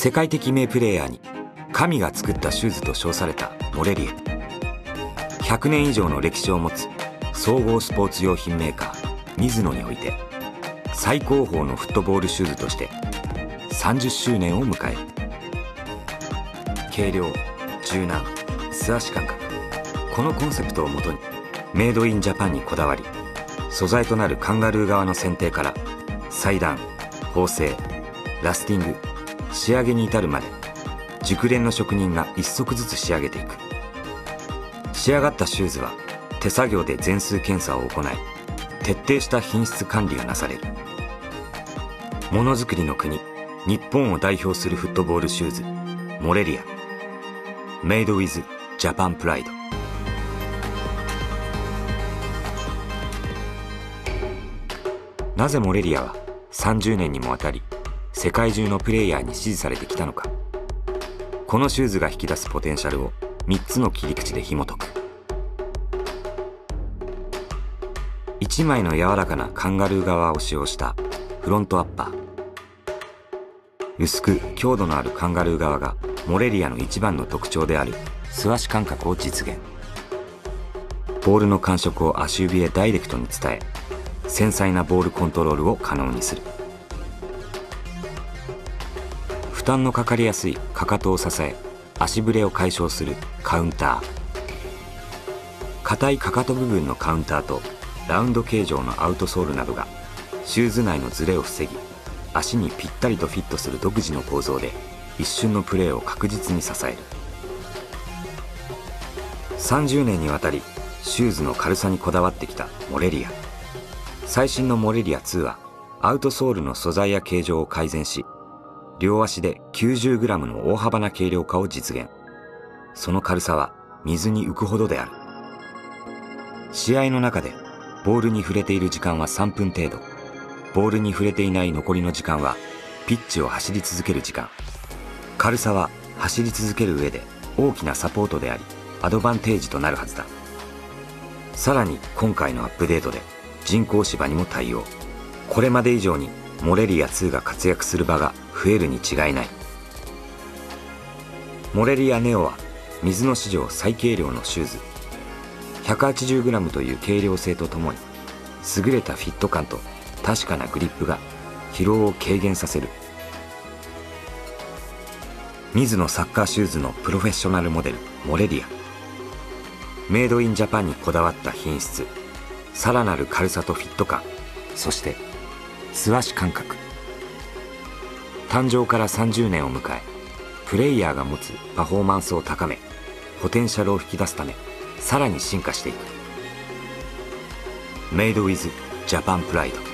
世界的名プレーヤーに神が作ったシューズと称されたモレリエ。100年以上の歴史を持つ総合スポーツ用品メーカーミズノにおいて最高峰のフットボールシューズとして30周年を迎える。軽量柔軟素足感覚。このコンセプトをもとにメイドインジャパンにこだわり素材となるカンガルー側の選定から裁断縫製ラスティング。仕上げに至るまで。熟練の職人が一足ずつ仕上げていく。仕上がったシューズは手作業で全数検査を行い徹底した品質管理がなされる。ものづくりの国日本を代表するフットボールシューズモレリア。メイドウィズジャパンプライド。なぜモレリアは30年にもわたり世界中のプレイヤーに支持されてきたのか。このシューズが引き出すポテンシャルを3つの切り口で紐解く。1枚の柔らかなカンガルー側を使用したフロントアッパー。薄く強度のあるカンガルー側がモレリアの一番の特徴である素足感覚を実現。ボールの感触を足指へダイレクトに伝え繊細なボールコントロールを可能にする。担のかかりやすいかかとを支え足ブレを解消するカウンター。硬いかかと部分のカウンターとラウンド形状のアウトソールなどがシューズ内のズレを防ぎ足にぴったりとフィットする独自の構造で一瞬のプレーを確実に支える。30年にわたりシューズの軽さにこだわってきたモレリア。最新のモレリア2はアウトソールの素材や形状を改善し両足で 90g の大幅な軽量化を実現。その軽さは水に浮くほどである。試合の中でボールに触れている時間は3分程度。ボールに触れていない残りの時間はピッチを走り続ける時間。軽さは走り続ける上で大きなサポートでありアドバンテージとなるはずだ。さらに今回のアップデートで人工芝にも対応。これまで以上にモレリア2が活躍する場が増えるに違いない。モレリアネオは水の史上最軽量のシューズ。180g という軽量性とともに優れたフィット感と確かなグリップが疲労を軽減させる。水野サッカーシューズのプロフェッショナルモデルモレリア。メイドインジャパンにこだわった品質。さらなる軽さとフィット感。そして素足感覚。誕生から30年を迎えプレイヤーが持つパフォーマンスを高めポテンシャルを引き出すためさらに進化していく。メイドウィズジャパンプライド